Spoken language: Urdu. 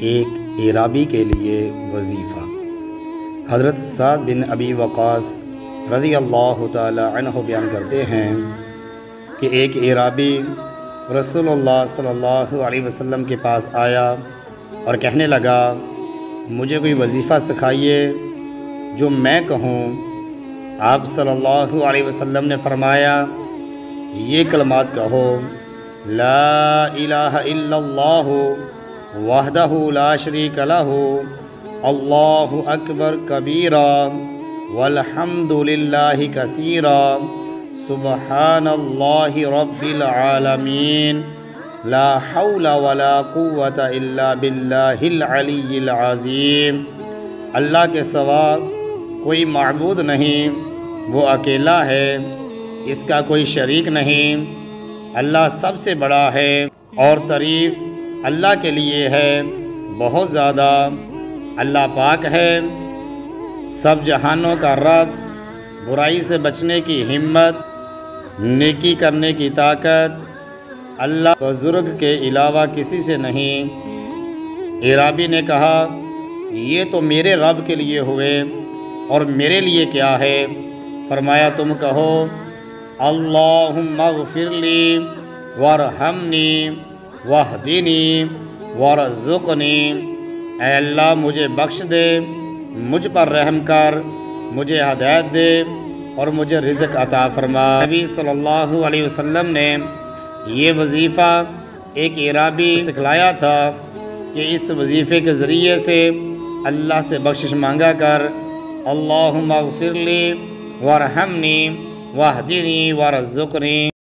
ایک عرابی کے لیے وظیفہ۔ حضرت سعد بن ابی وقاص رضی اللہ تعالی عنہ بیان کرتے ہیں کہ ایک عرابی رسول اللہ صلی اللہ علیہ وسلم کے پاس آیا اور کہنے لگا، مجھے کوئی وظیفہ سکھائیے جو میں کہوں۔ آپ صلی اللہ علیہ وسلم نے فرمایا، یہ کلمات کہو، لا الہ الا اللہ۔ وحدہ لا شریک لہ اللہ اکبر کبیرا والحمد للہ کثیرا سبحان اللہ رب العالمین لا حول ولا قوة الا باللہ العلی العظیم اللہ کے سوا کوئی معبود نہیں، وہ اکیلا ہے، اس کا کوئی شریک نہیں۔ اللہ سب سے بڑا ہے اور تعریف اللہ کے لیے ہے بہت زیادہ۔ اللہ پاک ہے۔ سب جہانوں کا رب، برائی سے بچنے کی ہمت، نیکی کرنے کی طاقت۔ اللہ بزرگ کے علاوہ کسی سے نہیں۔ عرابی نے کہا، یہ تو میرے رب کے لیے ہوئے اور میرے لیے کیا ہے؟ فرمایا، تم کہو، اللہم اغفر لی ورحمنی۔ وحدینی ورزقنی اے اللہ، مجھے بخش دے، مجھ پر رحم کر، مجھے ہدایت دے اور مجھے رزق عطا فرما۔ نبی صلی اللہ علیہ وسلم نے یہ وظیفہ ایک عرابی سکھلایا تھا کہ اس وظیفے کے ذریعے سے اللہ سے بخشش مانگا کر، اللہم اغفر لی ورحمنی واہدنی ورزقنی